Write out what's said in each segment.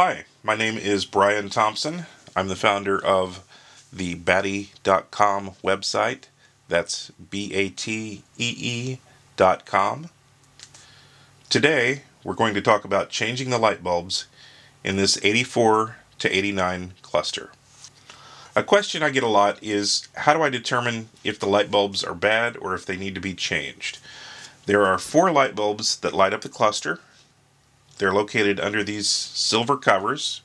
Hi, my name is Bryan Thompson. I'm the founder of the Batee.com website. That's B A T E E dot com. Today, we're going to talk about changing the light bulbs in this 84 to 89 cluster. A question I get a lot is how do I determine if the light bulbs are bad or if they need to be changed? There are four light bulbs that light up the cluster. They're located under these silver covers.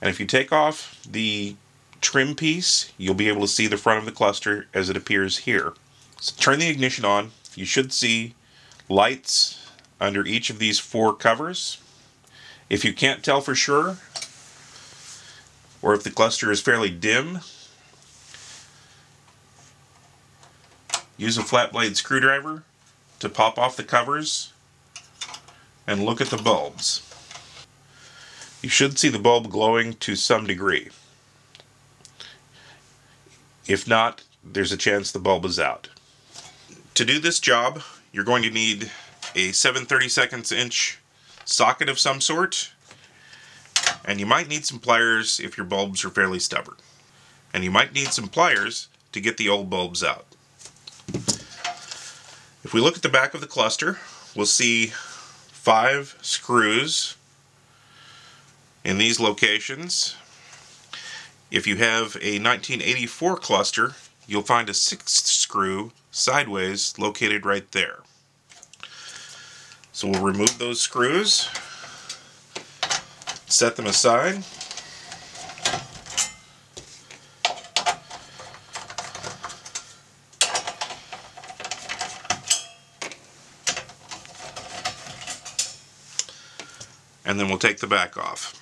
And if you take off the trim piece, you'll be able to see the front of the cluster as it appears here. So turn the ignition on. You should see lights under each of these four covers. If you can't tell for sure, or if the cluster is fairly dim, use a flat blade screwdriver to pop off the covers and look at the bulbs. You should see the bulb glowing to some degree. If not, there's a chance the bulb is out. To do this job, you're going to need a 7 32 inch socket of some sort and you might need some pliers if your bulbs are fairly stubborn. And you might need some pliers to get the old bulbs out. If we look at the back of the cluster, we'll see five screws in these locations. If you have a 1984 cluster, you'll find a sixth screw sideways located right there. So we'll remove those screws set them aside. And then we'll take the back off.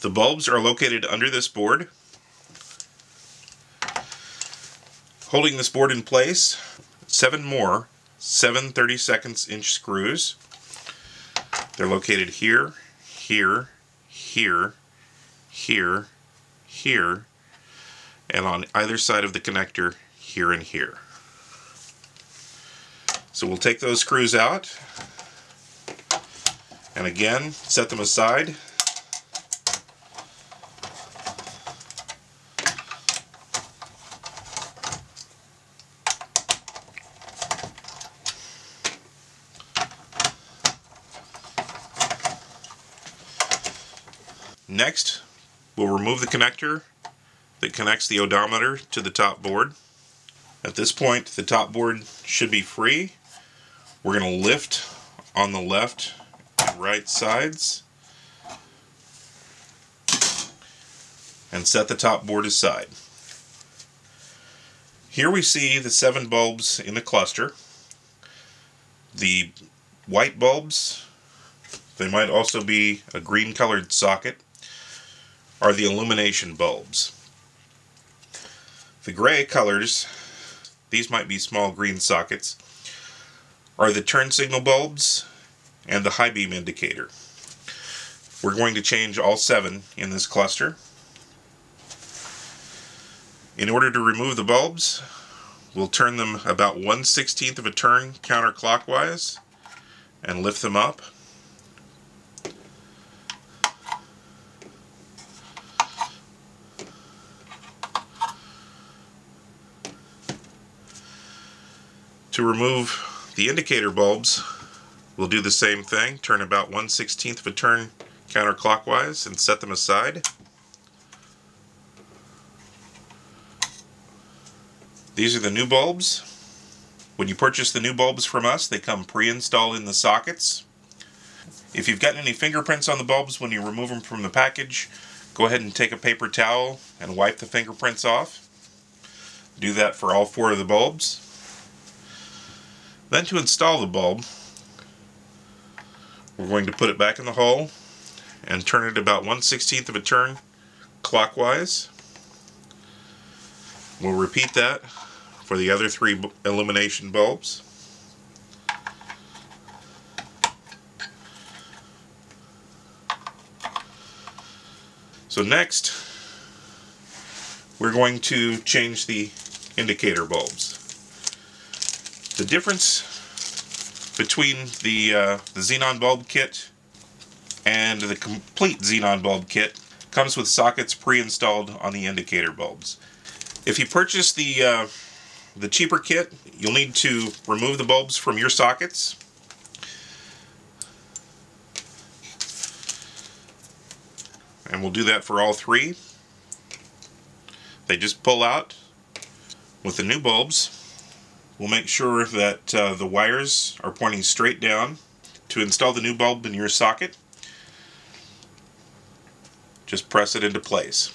The bulbs are located under this board. Holding this board in place, seven more 7 32 inch screws they're located here, here, here, here, here, and on either side of the connector, here and here. So we'll take those screws out, and again, set them aside. Next, we'll remove the connector that connects the odometer to the top board. At this point, the top board should be free. We're going to lift on the left right sides and set the top board aside. Here we see the seven bulbs in the cluster. The white bulbs, they might also be a green colored socket are the illumination bulbs. The gray colors, these might be small green sockets, are the turn signal bulbs and the high beam indicator. We're going to change all seven in this cluster. In order to remove the bulbs, we'll turn them about 1 16th of a turn counterclockwise and lift them up. To remove the indicator bulbs, we'll do the same thing. Turn about 1 16th of a turn counterclockwise and set them aside. These are the new bulbs. When you purchase the new bulbs from us, they come pre-installed in the sockets. If you've gotten any fingerprints on the bulbs when you remove them from the package, go ahead and take a paper towel and wipe the fingerprints off. Do that for all four of the bulbs. Then to install the bulb, we're going to put it back in the hole and turn it about 1 16th of a turn clockwise. We'll repeat that for the other three illumination bulbs. So next, we're going to change the indicator bulbs. The difference between the, uh, the xenon bulb kit And the complete xenon bulb kit comes with sockets pre-installed on the indicator bulbs. If you purchase the uh, the cheaper kit, you'll need to remove the bulbs from your sockets. And we'll do that for all three. They just pull out with the new bulbs. We'll make sure that uh, the wires are pointing straight down to install the new bulb in your socket. Just press it into place.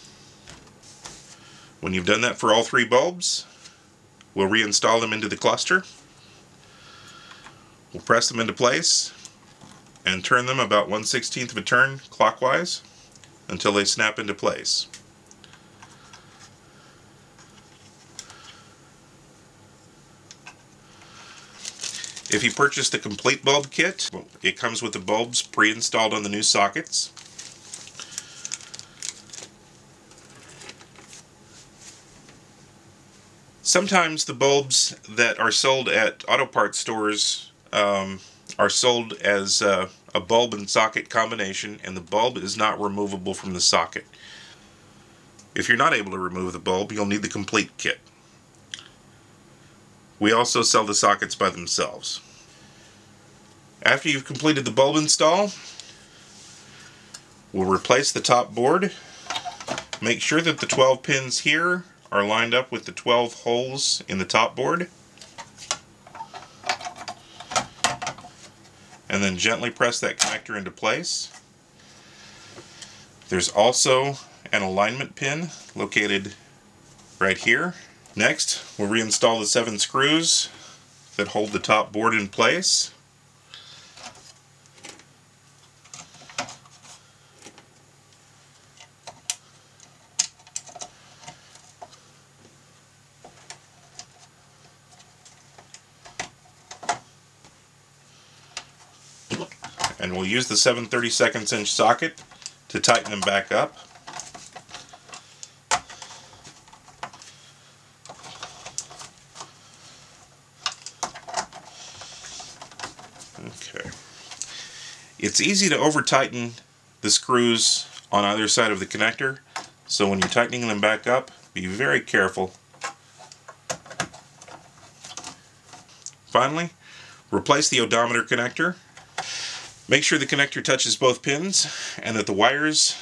When you've done that for all three bulbs, we'll reinstall them into the cluster. We'll press them into place and turn them about 1 16th of a turn clockwise until they snap into place. If you purchase the complete bulb kit, it comes with the bulbs pre-installed on the new sockets. Sometimes the bulbs that are sold at auto parts stores um, are sold as uh, a bulb and socket combination and the bulb is not removable from the socket. If you're not able to remove the bulb, you'll need the complete kit. We also sell the sockets by themselves. After you've completed the bulb install, we'll replace the top board. Make sure that the 12 pins here are lined up with the 12 holes in the top board. And then gently press that connector into place. There's also an alignment pin located right here. Next, we'll reinstall the seven screws that hold the top board in place. and we'll use the 7 32 inch socket to tighten them back up. Okay. It's easy to over tighten the screws on either side of the connector so when you're tightening them back up be very careful. Finally, replace the odometer connector Make sure the connector touches both pins and that the wires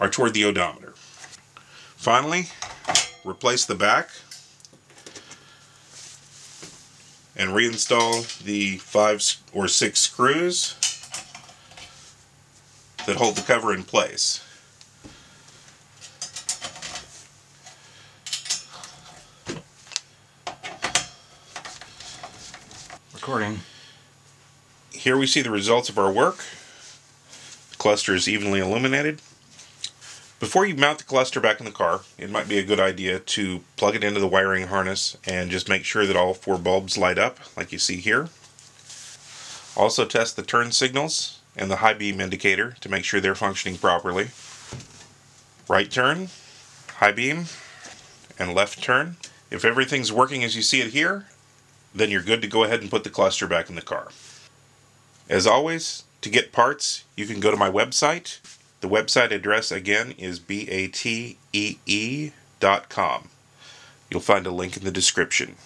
are toward the odometer. Finally, replace the back and reinstall the five or six screws that hold the cover in place. Recording. Here we see the results of our work. The cluster is evenly illuminated. Before you mount the cluster back in the car, it might be a good idea to plug it into the wiring harness and just make sure that all four bulbs light up like you see here. Also test the turn signals and the high beam indicator to make sure they're functioning properly. Right turn, high beam, and left turn. If everything's working as you see it here, then you're good to go ahead and put the cluster back in the car. As always, to get parts, you can go to my website. The website address again is batee.com. You'll find a link in the description.